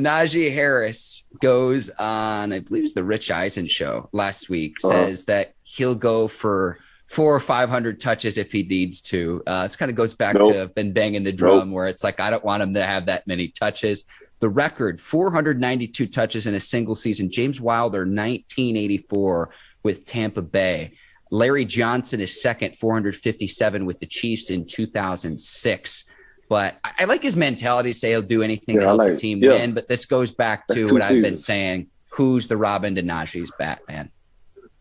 Najee Harris goes on, I believe it's the Rich Eisen show last week, uh-huh. says that he'll go for four or 500 touches if he needs to. Uh, kind of goes back nope. to been banging the drum nope. where it's like, I don't want him to have that many touches. The record 492 touches in a single season. James Wilder, 1984 with Tampa Bay. Larry Johnson is second, 457 with the Chiefs in 2006. But I, I like his mentality. Say he'll do anything yeah, to help like, the team yeah. win. But this goes back to what I've been saying. Who's the Robin to Najee's Batman?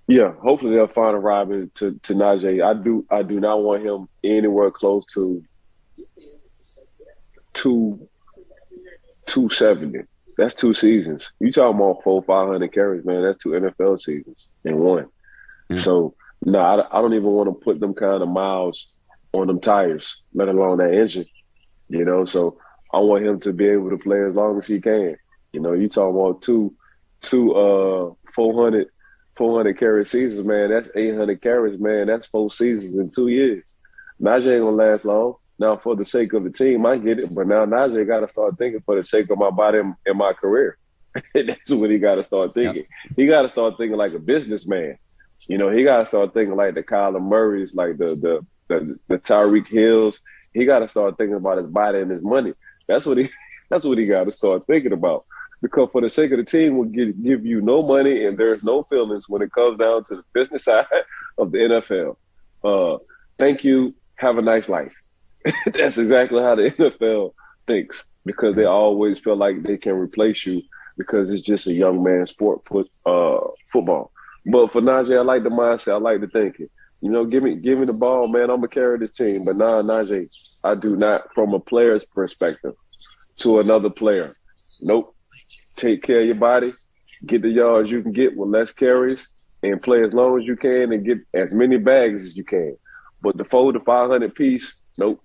Yeah, hopefully they'll find a Robin to, to Najee. I do I do not want him anywhere close to two two seventy. That's two seasons. You talking about four five hundred carries, man? That's two NFL seasons in one. Mm-hmm. So no, I, I don't even want to put them kind of miles on them tires, let alone that engine. You know, so I want him to be able to play as long as he can. You know, you talking about two, two, uh, 400, 400 carry seasons, man. That's 800 carries, man. That's four seasons in two years. Najee ain't gonna last long. Now, for the sake of the team, I get it, but now Najee got to start thinking for the sake of my body and, and my career. That's what he got to start thinking. Yep. He got to start thinking like a businessman. You know, he got to start thinking like the Kyler Murrays, like the the the, the Tyreek Hills, he got to start thinking about his body and his money. That's what he. That's what he got to start thinking about. Because for the sake of the team, will give give you no money and there's no feelings when it comes down to the business side of the NFL. Uh, thank you. Have a nice life. That's exactly how the NFL thinks because they always feel like they can replace you because it's just a young man sport, put uh, football. But for Najee, I like the mindset. I like the thinking. You know, give me give me the ball, man. I'm gonna carry this team. But nah, Najee, I do not from a player's perspective to another player. Nope. Take care of your body, get the yards you can get with less carries, and play as long as you can and get as many bags as you can. But the four to five hundred piece, nope.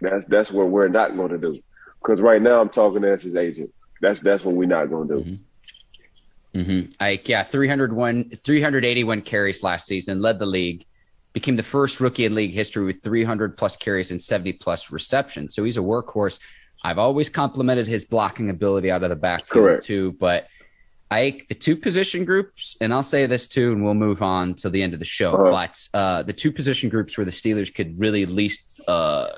That's that's what we're not gonna do. Because right now I'm talking as his agent. That's that's what we're not gonna do. Mm-hmm. Mm-hmm. I yeah, 301, 381 carries last season, led the league became the first rookie in league history with 300 plus carries and 70 plus receptions. So he's a workhorse. I've always complimented his blocking ability out of the backfield Correct. too, but I the two position groups, and I'll say this too, and we'll move on to the end of the show. Uh-huh. But uh, the two position groups where the Steelers could really least uh,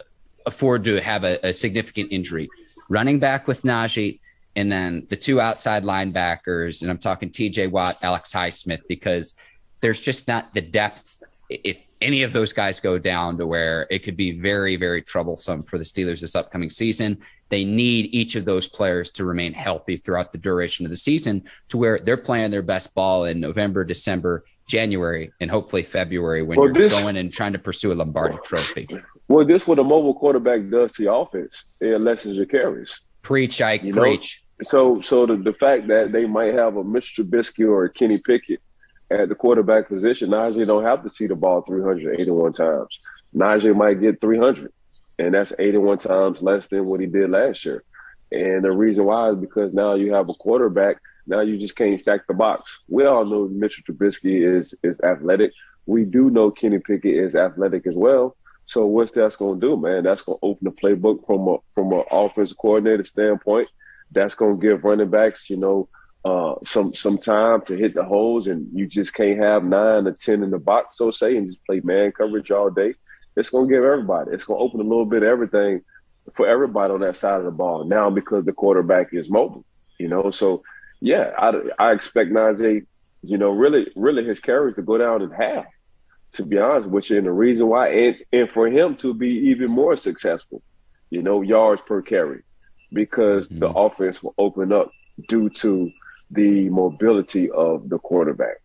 afford to have a, a significant injury: running back with Najee, and then the two outside linebackers. And I'm talking T.J. Watt, Alex Highsmith, because there's just not the depth if any of those guys go down to where it could be very, very troublesome for the Steelers this upcoming season. They need each of those players to remain healthy throughout the duration of the season to where they're playing their best ball in November, December, January, and hopefully February when well, you're this, going and trying to pursue a Lombardi trophy. Well, this what a mobile quarterback does to your offense. It lessens your carries. Preach, I preach. Know? So, so the, the fact that they might have a Mr. Trubisky or a Kenny Pickett at the quarterback position, Najee don't have to see the ball 381 times. Najee might get 300, and that's 81 times less than what he did last year. And the reason why is because now you have a quarterback. Now you just can't stack the box. We all know Mitchell Trubisky is is athletic. We do know Kenny Pickett is athletic as well. So what's that's going to do, man? That's going to open the playbook from a from an offensive coordinator standpoint. That's going to give running backs, you know, uh, some some time to hit the holes, and you just can't have nine or ten in the box, so say, and just play man coverage all day. It's going to give everybody. It's going to open a little bit of everything for everybody on that side of the ball now because the quarterback is mobile. You know, so yeah, I, I expect Najee, you know, really really his carries to go down in half. To be honest with you, and the reason why, and, and for him to be even more successful, you know, yards per carry, because mm-hmm. the offense will open up due to the mobility of the quarterback.